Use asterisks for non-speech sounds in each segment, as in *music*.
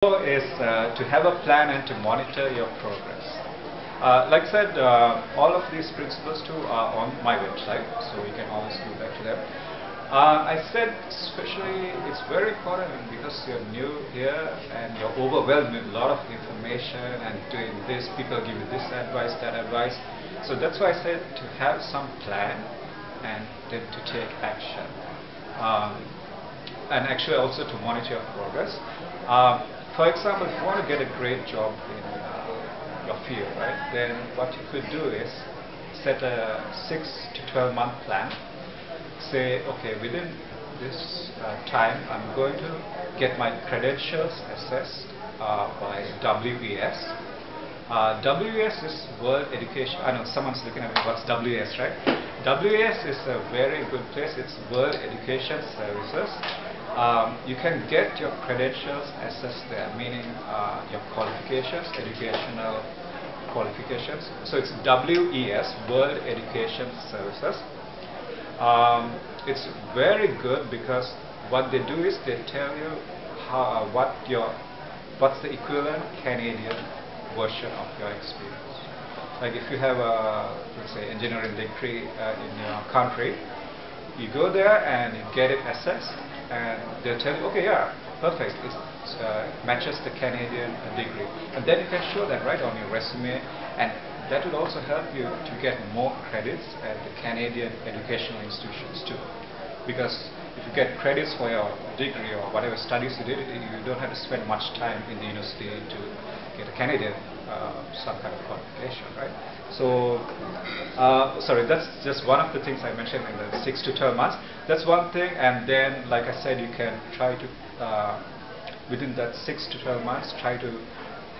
is uh, to have a plan and to monitor your progress. Uh, like I said, uh, all of these principles too are on my website, so you can always go back to them. Uh, I said especially it's very important because you're new here and you're overwhelmed with a lot of information and doing this, people give you this advice, that advice. So that's why I said to have some plan and then to take action. Um, and actually also to monitor your progress. Um, for example, if you want to get a great job in uh, your field, right, then what you could do is set a 6 to 12 month plan. Say, okay, within this uh, time, I'm going to get my credentials assessed uh, by WES. Uh, WES is World Education, I know someone's looking at me, what's WES, right? WES is a very good place, it's World Education Services um, you can get your credentials assessed there, meaning uh, your qualifications, educational qualifications. So it's WES, World Education Services. Um, it's very good because what they do is they tell you how, uh, what your what's the equivalent Canadian version of your experience. Like if you have a let's say engineering degree uh, in your country, you go there and you get it assessed and they'll tell you, okay, yeah, perfect, it uh, matches the Canadian degree. And then you can show that right on your resume, and that will also help you to get more credits at the Canadian educational institutions too. Because if you get credits for your degree or whatever studies you did, you don't have to spend much time in the university to get a Canadian uh, some kind of qualification, right? So, uh, sorry, that's just one of the things I mentioned in the 6 to 12 months. That's one thing, and then, like I said, you can try to, uh, within that 6 to 12 months, try to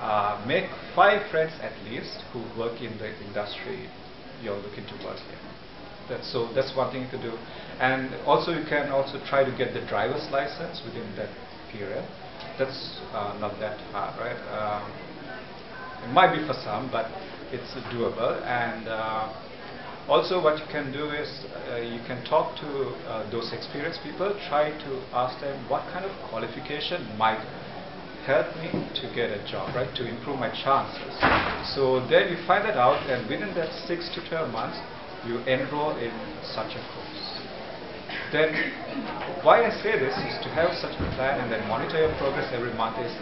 uh, make five friends at least who work in the industry you're looking to work in. That's, so that's one thing you could do. And also you can also try to get the driver's license within that period. That's uh, not that hard, right? Um, it might be for some, but it's doable. And uh, also what you can do is uh, you can talk to uh, those experienced people, try to ask them what kind of qualification might help me to get a job, right, to improve my chances. So then you find that out and within that 6 to 12 months, you enroll in such a course. Then why I say this is to have such a plan and then monitor your progress every month is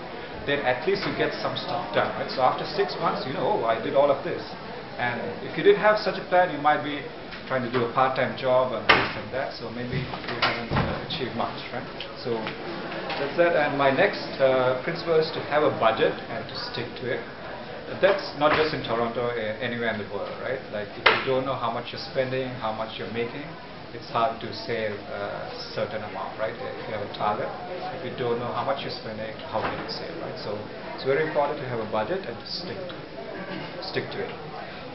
then at least you get some stuff done. Right? So after six months, you know, oh, I did all of this. And if you didn't have such a plan, you might be trying to do a part-time job and this and that. So maybe you haven't uh, achieved much, right? So that's that. And my next uh, principle is to have a budget and to stick to it. That's not just in Toronto, anywhere in the world, right? Like if you don't know how much you're spending, how much you're making, it's hard to save a certain amount, right? If you have a target, if you don't know how much you're spending, how can you save, right? So it's very important to have a budget and to stick to, stick to it.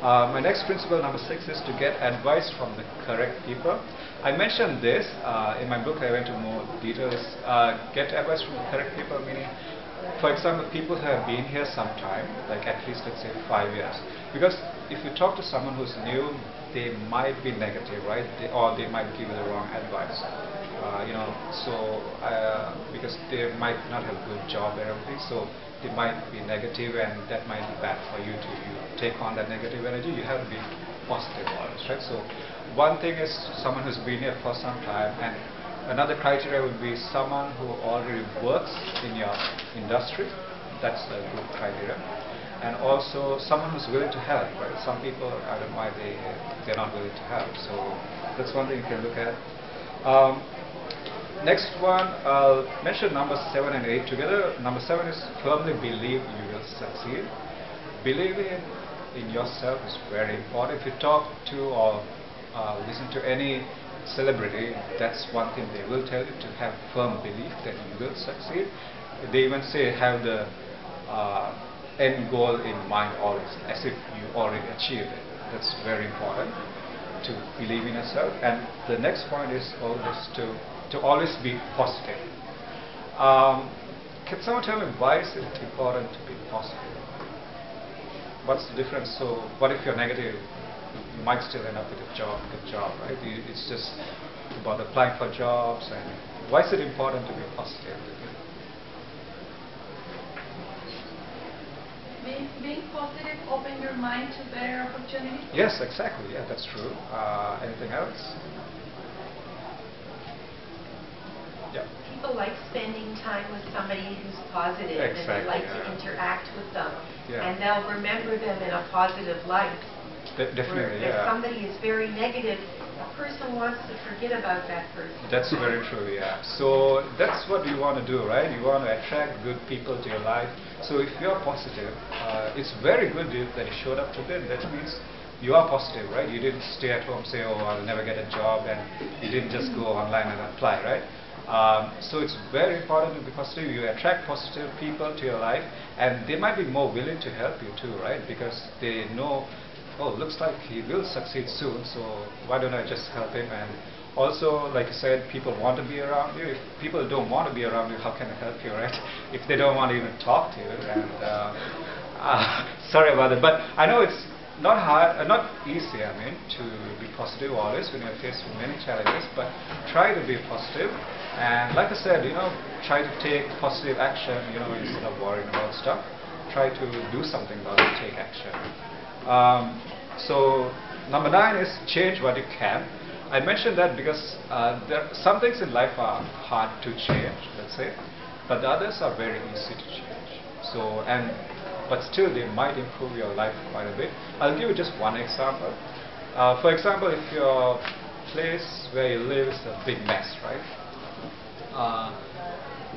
Uh, my next principle, number six, is to get advice from the correct people. I mentioned this uh, in my book. I went into more details. Uh, get advice from the correct people, meaning, for example, people who have been here some time, like at least let's say five years. Because if you talk to someone who's new, they might be negative, right? They, or they might give you the wrong advice. Uh, you know, so uh, because they might not have a good job and everything, so they might be negative, and that might be bad for you to you take on that negative energy. You have to be positive always, right? So one thing is someone who's been here for some time, and another criteria would be someone who already works in your industry. That's a good criteria and also someone who's willing to help. Right? Some people, I don't know why they they're not willing to help. So that's one thing you can look at. Um, next one, I'll mention number seven and eight together. Number seven is firmly believe you will succeed. Believing in yourself is very important. If you talk to or uh, listen to any celebrity, that's one thing they will tell you to have firm belief that you will succeed. They even say have the uh, end goal in mind always, as if you already achieved it. That's very important to believe in yourself. And the next point is always to, to always be positive. Um, can someone tell me why is it important to be positive? What's the difference? So what if you're negative? You might still end up with a job, good job, right? It's just about applying for jobs and why is it important to be positive? being, being positive open your mind to better opportunities? Yes, exactly. Yeah, that's true. Uh, anything else? Yeah. People like spending time with somebody who's positive and they Exactly, like to interact with them. Yeah. And they'll remember them in a positive light. De- definitely. Where if Yeah. somebody is very negative, a person wants to forget about that person. That's very true, yeah. So that's what you want to do, right? You want to attract good people to your life. So if you're positive, uh, it's very good that you showed up today. That means you are positive, right? You didn't stay at home say, oh, I'll never get a job, and you didn't just go online and apply, right? Um, so it's very important to be positive. You attract positive people to your life, and they might be more willing to help you too, right? Because they know oh, looks like he will succeed soon, so why don't I just help him? And also, like you said, people want to be around you. If people don't want to be around you, how can I help you, *laughs* right? If they don't want to even talk to you, and uh, *laughs* uh, sorry about it, but I know it's not hard, uh, not easy. I mean, to be positive always when you're faced with many challenges, but try to be positive. And like I said, you know, try to take positive action. You know, instead of worrying about stuff, try to do something about it. Take action. Um, so number nine is change what you can. I mentioned that because uh, there some things in life are hard to change, let's say, but the others are very easy to change. So and but still they might improve your life quite a bit. I'll give you just one example. Uh, for example, if your place where you live is a big mess, right? Uh,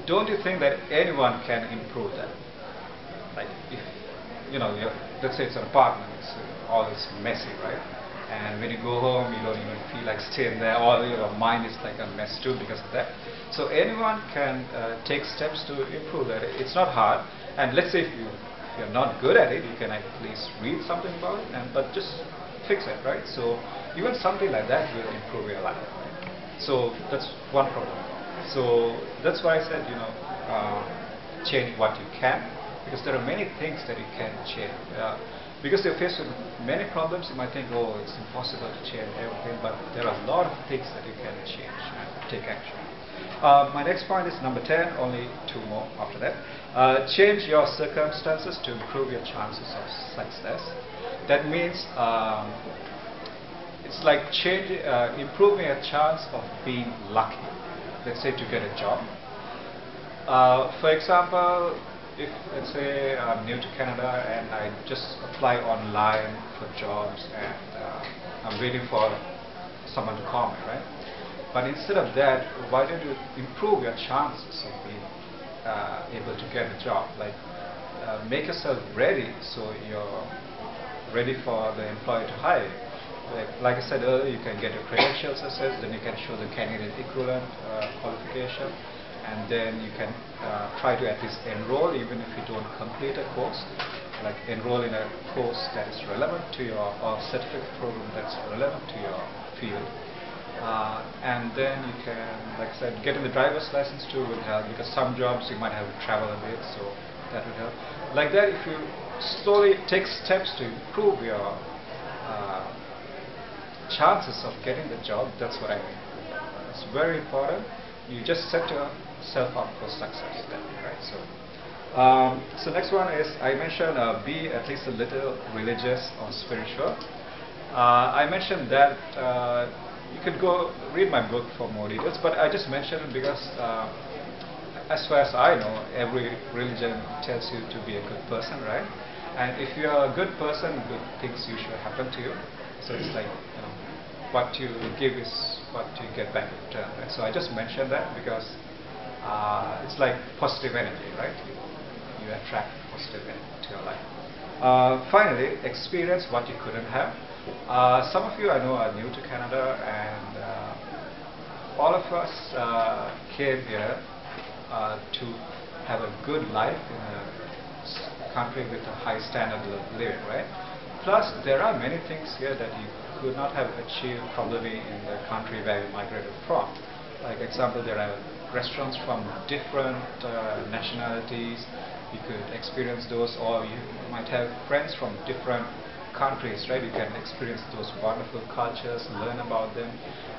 don't you think that anyone can improve that? You know, let's say it's an apartment, it's uh, all is messy, right? And when you go home, you don't even feel like staying there. All your mind is like a mess too because of that. So anyone can uh, take steps to improve that. It's not hard. And let's say if you if you're not good at it, you can at least read something about it, and but just fix it, right? So even something like that will improve your life. So that's one problem. So that's why I said, you know, uh, change what you can because there are many things that you can change. Uh, because you're faced with many problems, you might think, oh, it's impossible to change everything, but there are a lot of things that you can change and take action. Uh, my next point is number 10, only two more after that. Uh, change your circumstances to improve your chances of success. That means um, it's like change, uh, improving your chance of being lucky. Let's say to get a job. Uh, for example, if let's say I'm new to Canada and I just apply online for jobs and uh, I'm waiting for someone to call me, right? But instead of that, why don't you improve your chances of being uh, able to get a job? Like uh, make yourself ready so you're ready for the employer to hire. Like, like I said earlier, you can get your credentials assessed, then you can show the Canadian equivalent uh, qualification and then you can uh, try to at least enroll even if you don't complete a course. Like enroll in a course that is relevant to your or certificate program that's relevant to your field. Uh, and then you can like I said getting the driver's license too will help because some jobs you might have to travel a bit so that would help. Like that if you slowly take steps to improve your uh, chances of getting the job that's what I mean. It's very important. You just set yourself for success then, right? So, um, so next one is I mentioned uh, be at least a little religious or spiritual. Uh, I mentioned that uh, you could go read my book for more details, but I just mentioned it because uh, as far as I know, every religion tells you to be a good person, right? And if you're a good person, good things usually happen to you. So it's like, you know, what you give is what you get back in return. Right? So I just mentioned that because uh, it's like positive energy, right? You, attract positive energy to your life. Uh, finally, experience what you couldn't have. Uh, some of you I know are new to Canada, and uh, all of us uh, came here uh, to have a good life in a country with a high standard of living, right? Plus, there are many things here that you could not have achieved probably in the country where you migrated from. Like example, there are restaurants from different uh, nationalities. You could experience those, or you might have friends from different countries, right? You can experience those wonderful cultures, learn about them,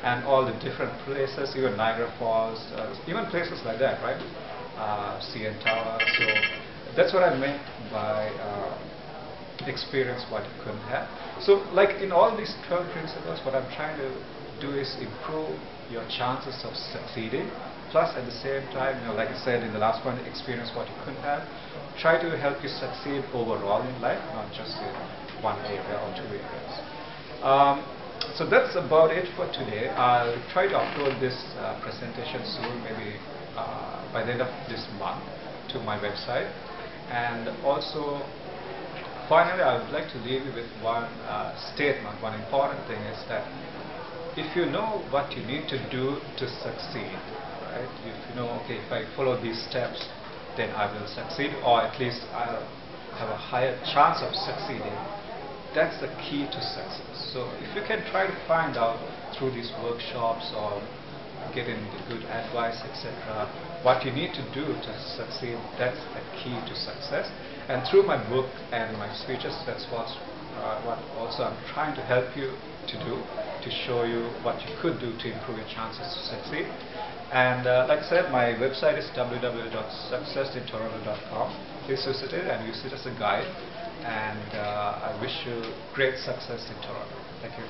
and all the different places, even Niagara Falls, uh, even places like that, right? Uh, CN Tower. So that's what I meant by uh, experience what you couldn't have. So like in all these 12 principles, what I'm trying to do is improve your chances of succeeding. Plus at the same time, you know, like I said in the last one, experience what you couldn't have. Try to help you succeed overall in life, not just in one area or two areas. Um, so that's about it for today. I'll try to upload this uh, presentation soon, maybe uh, by the end of this month to my website. And also, finally, I would like to leave you with one uh, statement. One important thing is that if you know what you need to do to succeed, right? If you know, okay, if I follow these steps, then I will succeed, or at least I'll have a higher chance of succeeding. That's the key to success. So if you can try to find out through these workshops or getting the good advice, etc., what you need to do to succeed, that's the key to success. And through my book and my speeches, that's what's, uh, what also I'm trying to help you to do, to show you what you could do to improve your chances to succeed. And uh, like I said, my website is www.successintoronto.com. Please visit it and use it as a guide. And uh, I wish you great success in Toronto. Thank you.